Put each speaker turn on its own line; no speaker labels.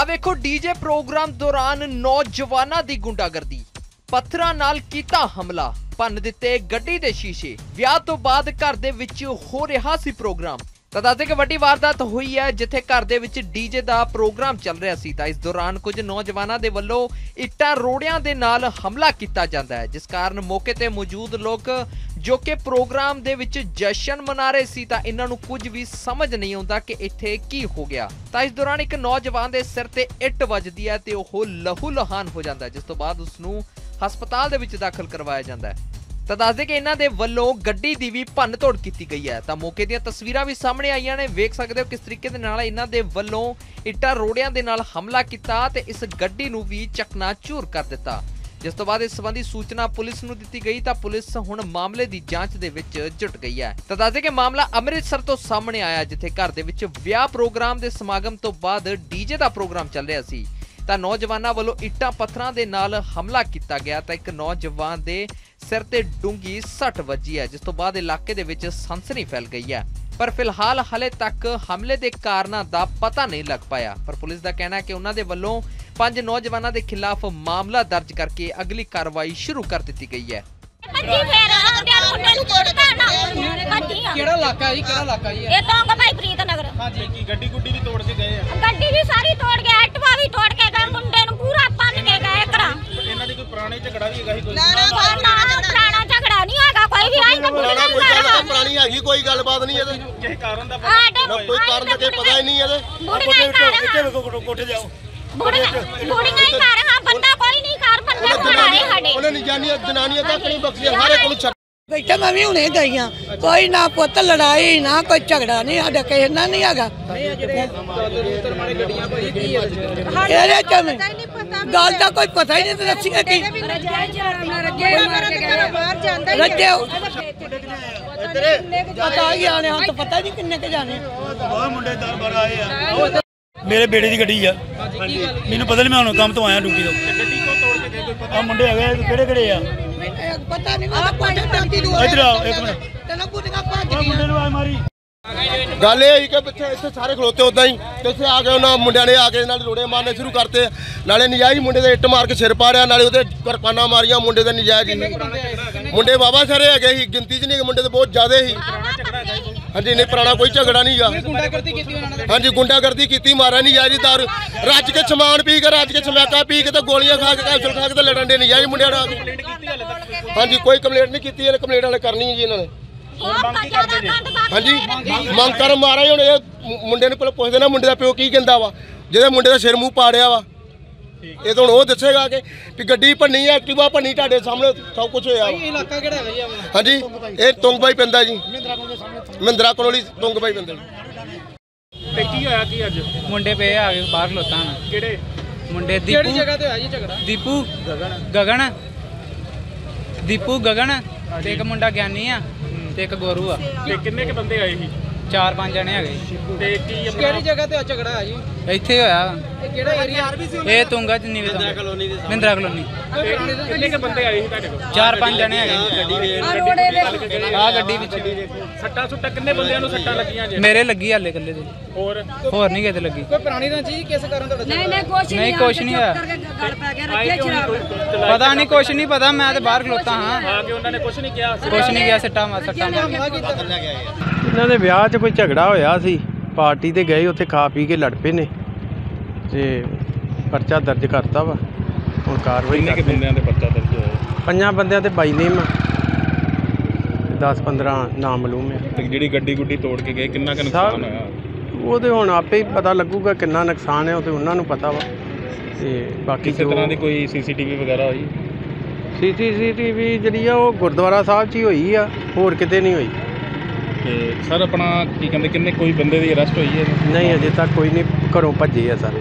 ਆ ਵੇਖੋ DJ programme ਦੌਰਾਨ ਨੌਜਵਾਨਾਂ ਦੀ ਗੁੰਡਾਗਰਦੀ। ਪੱਥਰਾਂ ਨਾਲ ਕੀਤਾ ਹਮਲਾ, ਭੰਨ ਦਿੱਤੇ ਗੱਡੀ ਦੇ ਸ਼ੀਸ਼ੇ। ਵਿਆਹ ਤੋਂ ਬਾਅਦ ਘਰ ਦੇ ਵਿੱਚ ਹੋ ਰਿਹਾ ਸੀ ਪ੍ਰੋਗਰਾਮ। ਤਾਂ ਦੱਸਦੇ ਕਿ ਵੱਡੀ ਵਾਰਦਾਤ ਹੋਈ ਹੈ, ਜਿੱਥੇ ਘਰ ਦੇ ਵਿੱਚ ਡੀਜੇ ਦਾ ਪ੍ਰੋਗਰਾਮ ਚੱਲ ਰਿਹਾ ਸੀ। ਤਾਂ ਇਸ ਦੌਰਾਨ ਕੁਝ ਨੌਜਵਾਨਾਂ ਦੇ ਵੱਲੋਂ ਇੱਟਾਂ ਰੋੜਿਆਂ ਦੇ ਨਾਲ ਹਮਲਾ ਕੀਤਾ ਜਾਂਦਾ ਹੈ, ਜਿਸ ਕਾਰਨ ਮੌਕੇ ਤੇ ਮੌਜੂਦ ਲੋਕ ਜੋ ਕਿ ਪ੍ਰੋਗਰਾਮ ਦੇ ਵਿੱਚ ਜਸ਼ਨ ਮਨਾ ਰਹੇ ਸੀ, ਤਾਂ ਇਹਨਾਂ ਨੂੰ ਕੁਝ ਵੀ ਸਮਝ ਨਹੀਂ ਆਉਂਦਾ ਕਿ ਇੱਥੇ ਕੀ ਹੋ ਗਿਆ। ਤਾਂ ਇਸ ਦੌਰਾਨ ਇੱਕ ਨੌਜਵਾਨ ਦੇ ਸਿਰ ਤੇ ਇੱਟ ਵੱਜਦੀ ਹੈ ਤੇ ਉਹ ਲਹੂ ਲਹਾਨ ਹੋ ਜਾਂਦਾ ਹੈ, ਜਿਸ ਤੋਂ ਬਾਅਦ ਉਸ ਨੂੰ ਹਸਪਤਾਲ ਦੇ ਵਿੱਚ ਦਾਖਲ ਕਰਵਾਇਆ ਜਾਂਦਾ ਹੈ। ਤਾਂ ਦੱਸਦੇ ਕਿ ਇਹਨਾਂ ਦੇ ਵੱਲੋਂ ਗੱਡੀ ਦੀ ਵੀ ਭੰਨ ਤੋੜ ਕੀਤੀ ਗਈ ਹੈ। ਤਾਂ ਮੌਕੇ ਦੀਆਂ ਤਸਵੀਰਾਂ ਵੀ ਸਾਹਮਣੇ ਆਈਆਂ ਨੇ। ਵੇਖ ਸਕਦੇ ਹੋ ਕਿਸ ਤਰੀਕੇ ਦੇ ਨਾਲ ਇਹਨਾਂ ਦੇ ਵੱਲੋਂ ਇੱਟਾਂ ਰੋੜਿਆਂ ਦੇ ਨਾਲ ਹਮਲਾ ਕੀਤਾ ਤੇ ਇਸ ਗੱਡੀ ਨੂੰ ਵੀ ਚਕਨਾ ਕਰ ਦਿੱਤਾ। ਜਿਸ ਤੋਂ ਬਾਅਦ ਇਸ ਸੰਬੰਧੀ ਸੂਚਨਾ ਪੁਲਿਸ ਨੂੰ ਦਿੱਤੀ ਗਈ, ਤਾਂ ਪੁਲਿਸ ਹੁਣ ਮਾਮਲੇ ਦੀ ਜਾਂਚ ਦੇ ਵਿੱਚ ਜੁਟ ਗਈ ਹੈ। ਤਾਂ ਦੱਸਦੇ ਕਿ ਮਾਮਲਾ ਅੰਮ੍ਰਿਤਸਰ ਤੋਂ ਸਾਹਮਣੇ ਆਇਆ, ਜਿੱਥੇ ਘਰ ਦੇ ਵਿੱਚ ਵਿਆਹ ਪ੍ਰੋਗਰਾਮ ਦੇ ਸਮਾਗਮ ਤੋਂ ਬਾਅਦ ਡੀਜੇ ਦਾ ਪ੍ਰੋਗਰਾਮ ਚੱਲ ਰਿਹਾ ਸੀ। ਤਾਂ ਨੌਜਵਾਨਾਂ ਵੱਲੋਂ ਇੱਟਾਂ ਪੱਥਰਾਂ ਦੇ ਨਾਲ ਹਮਲਾ ਕੀਤਾ ਗਿਆ। ਤਾਂ ਇੱਕ ਨੌਜਵਾਨ ਦੇ ਸਿਰ ਤੇ ਡੂੰਗੀ ਸੱਟ ਵੱਜੀ ਹੈ ਜਿਸ ਤੋਂ ਬਾਅਦ ਇਲਾਕੇ ਦੇ ਵਿੱਚ ਸਨਸਨੀ ਫੈਲ ਗਈ ਹੈ। ਪਰ ਫਿਲਹਾਲ ਹਲੇ ਤੱਕ ਹਮਲੇ ਦੇ ਕਾਰਨਾਂ ਦਾ ਪਤਾ ਨਹੀਂ ਲੱਗ ਪਾਇਆ। ਪਰ ਪੁਲਿਸ ਦਾ ਕਹਿਣਾ ਹੈ ਕਿ ਉਹਨਾਂ ਦੇ ਵੱਲੋਂ ਪੰਜ ਨੌਜਵਾਨਾਂ ਦੇ ਖਿਲਾਫ ਮਾਮਲਾ ਦਰਜ ਕਰਕੇ ਅਗਲੀ ਕਾਰਵਾਈ ਸ਼ੁਰੂ ਕਰ ਦਿੱਤੀ ਗਈ ਹੈ।
ਕਿਹੜਾ ਇਲਾਕਾ ਹੈ ਜੀ? ਕਿਹੜਾ ਇਲਾਕਾ ਜੀ?
ਇਹ ਤਾਂ ਭਾਈ ਪ੍ਰੀਤ ਨਗਰ
ਹਾਂਜੀ। ਕੀ ਗੱਡੀ ਗੁੱਡੀ ਵੀ ਤੋੜ ਕੇ ਗਏ ਆ?
ਗੱਡੀ ਵੀ ਸਾਰੀ ਤੋੜ ਕੇ ਐਟਵਾ ਵੀ ਤੋੜ ਕੇ ਗਏ ਮੁੰਡੇ ਨੂੰ ਪੂਰਾ ਭੰਨ ਕੇ ਗਏ ਘਰਾਂ
ਇਹਨਾਂ ਦੀ ਕੋਈ ਪੁਰਾਣੀ ਝਗੜਾ ਵੀ ਹੈਗਾ ਸੀ ਕੋਈ
ਨਾ ਪੁਰਾਣਾ ਝਗੜਾ ਨਹੀਂ ਹੈਗਾ ਕੋਈ ਵੀ ਆਈ ਤਾਂ
ਪੁਰਾਣਾ ਕੋਈ ਗੱਲ ਪੁਰਾਣੀ ਹੈਗੀ ਕੋਈ ਗੱਲਬਾਤ ਨਹੀਂ ਇਹਦੇ।
ਕਿਸੇ ਕਾਰਨ ਦਾ
ਆਡੇ
ਨਾ ਕੋਈ ਕਾਰਨ ਦਾ ਕੋਈ ਪਤਾ ਹੀ ਨਹੀਂ ਇਹਦੇ।
ਬੁੜੀਆਂ ਹੀ ਕਰ ਹਾਂ
ਕੋਠੇ ਜਾਓ
ਬੁੜੀਆਂ ਬੁੜੀਆਂ ਹੀ ਕਰ ਹਾਂ ਬੰਦਾ ਕੋਈ ਨਹੀਂ ਕਰ ਬੰਦਾ ਬਣਾਏ ਸਾਡੇ।
ਉਹਨੇ ਨਿਜਾਨੀਆਂ ਜਨਾਨੀਆਂ ਤੱਕ ਨਹੀਂ ਬਖਸ਼ੀਆਂ। ਹਰ ਇੱਕ ਨੂੰ ਛੱਡ
ਬੈਠਾ ਮੈਂ ਵੀ ਹੁਣੇ ਗਈਆਂ ਕੋਈ ਨਾ ਪੁੱਤ ਲੜਾਈ ਨਾ ਕੋਈ ਝਗੜਾ ਨਹੀਂ ਸਾਡਾ ਕਿਸੇ ਨਾਲ ਨਹੀਂ ਹੈਗਾ। ਇਹਦੇ ਚ ਮੈਂ ਗੱਲ ਦਾ ਕੋਈ ਪਤਾ ਹੀ ਨਹੀਂ ਤੇ ਦੱਸੀਏ ਕੀ ਰੱਜੇ ਪਤਾ ਹੀ ਆਣੇ ਹਾਂ ਤਾਂ ਪਤਾ ਹੀ ਨਹੀਂ ਕਿੰਨੇ ਕੇ ਜਾਣੇ
ਮੇਰੇ ਬੇੜੇ ਦੀ ਗੱਡੀ ਆ। ਮੈਨੂੰ ਪਤਾ ਨਹੀਂ ਮੈਂ ਹੁਣ ਕੰਮ ਤੋਂ ਆਇਆ ਡਿਊਟੀ ਤੋਂ।
ਗੱਡੀ ਕੋ ਤੋੜ ਕੇ ਗਏ? ਕੋਈ ਪਤਾ?
ਆ ਮੁੰਡੇ ਹੈਗੇ ਕਿਹੜੇ ਕਿਹੜੇ ਆ?
ਪਤਾ ਨਹੀਂ ਮੈਂ ਕੋਠੇ ਟੰਕੀ ਦੂਰ
ਇੱਧਰ ਆਓ ਇੱਕ ਮਿੰਟ।
ਤੈਨੂੰ ਬੁੱਢੀਆਂ ਭੱਜ
ਉਹ ਮੁੰਡੇ ਨੂੰ ਆ ਮਾਰੀ।
ਗੱਲ ਇਹ ਹੋਈ ਕਿ ਪਿੱਛੇ ਇੱਥੇ ਸਾਰੇ ਖਲੋਤੇ ਉਦਾਂ ਹੀ ਤੇ ਇੱਥੇ ਆ ਕੇ ਉਹਨਾਂ ਮੁੰਡਿਆਂ ਨੇ ਆ ਕੇ ਨਾਲ ਰੋੜੇ ਮਾਰਨੇ ਸ਼ੁਰੂ ਕਰਤੇ। ਨਾਲੇ ਨਜਾਇਜ਼ ਮੁੰਡੇ ਦੇ ਇੱਟ ਮਾਰ ਕੇ ਸਿਰ ਪਾੜਿਆ ਨਾਲੇ ਉਹਦੇ ਕਿਰਪਾਨਾਂ ਮਾਰੀਆਂ ਮੁੰਡੇ ਦੇ ਨਜਾਇਜ਼ ਹੀ। ਮੁੰਡੇ ਬਾਬਾ ਸਾਰੇ ਹੈਗੇ ਸੀ ਗਿਣਤੀ 'ਚ ਨਹੀਂ ਮੁੰਡੇ ਤੇ ਬਹੁਤ ਜ਼ਿਆਦੇ ਸੀ। ਹਾਂਜੀ ਨਹੀਂ ਪੁਰਾਣਾ ਕੋਈ ਝਗੜਾ ਨਹੀਂਗਾ ਹਾਂਜੀ ਗੁੰਡਾਗਰਦੀ ਕੀਤੀ ਮਾਰਿਆ ਨਹੀਂ ਜਾਇਜ਼ ਦਾਰੂ। ਰੱਜ ਕੇ ਸਮਾਨ ਪੀ ਕੇ ਰੱਜ ਕੇ ਸਮੈਕਾ ਪੀ ਕੇ ਤੇ ਗੋਲੀਆਂ ਖਾ ਕੇ ਕੈਪਸੂਲ ਖਾ ਕੇ ਤੇ ਲੜਨ ਦੇ ਨਹੀਂ ਜਾਇਜ਼ ਮੁੰਡਿਆਂ ਨਾਲ ਹਾਂਜੀ ਕੋਈ ਕੰਪਲੇਂਟ ਨਹੀਂ ਕੀਤੀ ਇਹਨੇ ਕੰਪਲੇਂਟ ਵਾਲੇ ਕਰਨੀ ਹੈ ਜੀ ਇਹਨਾਂ ਨੇ। ਹਾਂਜੀ ਮੰਗ ਕਰ ਮਾਰਾ ਹੁਣ ਇਹ ਮੁ- ਮੁੰਡੇ ਨੂੰ ਪਹਿਲਾਂ ਪੁੱਛਦੇ ਨਾ ਮੁੰਡੇ ਦਾ ਪਿਓ ਕੀ ਕਹਿੰਦਾ ਵਾ ਜਿਹਦੇ ਮੁੰਡੇ ਦਾ ਸਿਰ ਮੂੰਹ ਪਾੜਿਆ ਵਾ। ਇਹ ਤਾਂ ਹੁਣ ਉਹ ਦੱਸੇਗਾ ਕਿ ਵੀ ਗੱਡੀ ਭੰਨੀ ਆ ਐਕਟਿਵਾ ਭੰਨੀ ਤੁਹਾਡੇ ਸਾਹਮਣੇ ਸਭ ਕੁਝ ਹੋਇਆ ਵਾ।
ਇਹ ਇਲਾਕਾ ਕਿਹੜਾ ਹੈਗਾ ਜੀ ਆਪਣਾ?
ਹਾਂਜੀ ਇਹ ਤੁੰਗਬਾਈ ਪੈਂਦਾ ਜੀ। ਮਹਿੰਦਰਾ ਕੋਲੋਲੀ ਤੁੰਗਬਾਈ। ਪੈਂਦਾ ਜੀ।
ਤੇ ਕੀ ਹੋਇਆ ਕੀ ਅੱਜ?
ਮੁੰਡੇ ਪਏ ਆ ਗਏ ਬਾਹਰ ਖਲੋਤਾ ਹਾਂ
ਕਿਹੜੇ?
ਮੁੰਡੇ
ਕਿਹੜੀ
ਦੀਪੂ
ਜਗ੍ਹਾ ਤੇ ਹੋਇਆ ਜੀ ਝਗੜਾ?
ਦੀਪੂ ਗਗਨ। ਦੀਪੂ ਗਗਨ ਤੇ ਇੱਕ ਮੁੰਡਾ ਗਿਆਨੀ ਆ ਤੇ ਇੱਕ ਗੋਰੂ ਆ।
ਤੇ ਕਿੰਨੇ ਕ ਬੰਦੇ ਆਏ ਸੀ?
ਚਾਰ ਪੰਜ ਜਣੇ ਹੈਗੇ।
ਤੇ ਕੀ ਆਪਣਾ
ਕਿਹੜੀ ਜਗ੍ਹਾ ਤੇ ਹੋਇਆ ਝਗੜਾ ਹੈ ਜੀ।
ਇੱਥੇ ਹੋਇਆ।
ਕਿਹੜਾ ਏਰੀਆ
ਇਹ ਤੁੰਗਾ ਚ ਤੋਂ ਮਹਿੰਦਰਾ ਕਲੋਨੀ
ਤੇ ਕਿੰਨੇ ਕ ਬੰਦੇ ਆਏ ਸੀ ਤੁਹਾਡੇ ਕੋਲ?
ਚਾਰ ਪੰਜ ਜਣੇ ਹੈਗੇ। ਆ ਗੱਡੀ ਵਿੱਚ।
ਸੱਟਾਂ ਸੁੱਟਾਂ ਕਿੰਨੇ ਬੰਦਿਆਂ ਨੂੰ ਸੱਟਾਂ ਲੱਗੀਆਂ ਜੇ?
ਮੇਰੇ ਲੱਗੀ ਹਾਲੇ ਇਕੱਲੇ ਦੇ।
ਹੋਰ?
ਹੋਰ ਨਹੀਂ ਕਿਤੇ ਲੱਗੀ।
ਕੋਈ ਪੁਰਾਣੀ ਰੰਜੀ ਕਿਸ ਕਾਰਨ ਤੁਹਾਡਾ ਨਹੀਂ ਨਹੀਂ
ਨਹੀਂ ਕੁਛ ਨਹੀਂ ਹੋਇਆ।
ਕਿਉਂ ਨਹੀਂ ਕੋਈ
ਪਤਾ ਨਹੀਂ ਕੁਛ ਨਹੀਂ ਪਤਾ ਮੈਂ ਤੇ ਬਾਹਰ ਖਲੋਤਾ ਹਾਂ।
ਆ। ਕੇ ਉਹਨਾਂ ਨੇ ਕੁਝ ਨਹੀਂ ਕਿਹਾ।
ਕੁਛ ਨਹੀਂ ਗਿਆ ਸੱਟਾ ਮਾਰ ਸੱਟਾ ਮਾਰ
ਇਹਨਾਂ ਦੇ ਵਿਆਹ 'ਚ ਕੋਈ ਝਗੜਾ ਹੋਇਆ ਸੀ? ਪਾਰਟੀ ਤੇ ਗਏ ਉੱਥੇ ਖਾ ਪੀ ਕੇ ਲੜ ਪਏ ਨੇ। ਤੇ ਪਰਚਾ ਦਰਜ ਕਰਤਾ ਵਾ। ਹੁਣ ਕਾਰਵਾਈ
ਕਿੰਨੇ ਕ
ਕਰਦੇ
ਬੰਦਿਆਂ ਦੇ ਪਰਚਾ ਦਰਜ ਹੋਇਆ
ਪੰਜਾਂ ਬੰਦਿਆਂ ਤੇ ਬਾਈ ਨੇਮ ਆ। 10 15 ਨਾਮ ਮਾਲੂਮ ਆ।
ਤੇ ਜਿਹੜੀ ਗੱਡੀ ਗੁੱਡੀ ਤੋੜ ਕੇ ਗਏ ਕਿੰਨਾ ਕ ਨੁਕਸਾਨ ਹੋਇਆ?
ਉਹਦੇ ਹੁਣ ਆਪੇ ਹੀ ਪਤਾ ਲੱਗੂਗਾ ਕਿੰਨਾ ਨੁਕਸਾਨ ਹੈ ਉਹ ਤੇ ਉਹਨਾਂ ਨੂੰ ਪਤਾ ਵਾ। ਤੇ ਬਾਕੀ
ਕਿਸੇ ਤਰ੍ਹਾਂ ਦੀ ਕੋਈ ਸੀਸੀਟੀਵੀ ਵਗੈਰਾ ਹੋਈ?
ਸੀਸੀਟੀਵੀ ਜਿਹੜੀ ਆ ਉਹ ਗੁਰਦੁਆਰਾ ਸਾਹਿਬ 'ਚ ਹੀ ਹੋਈ ਆ ਹੋਰ ਕਿਤੇ ਨਹੀਂ ਹੋਈ।
ਤੇ ਸਰ ਆਪਣਾ ਕੀ ਕਹਿੰਦੇ ਕਿੰਨੇ ਕੋਈ ਬੰਦੇ ਦੀ ਅਰੈਸਟ ਹੋਈ ਹੈ?
ਨਹੀਂ ਅਜੇ ਤੱਕ ਕੋਈ ਨਹੀਂ ਘਰੋਂ ਭੱਜੇ ਆ ਸਾਰੇ।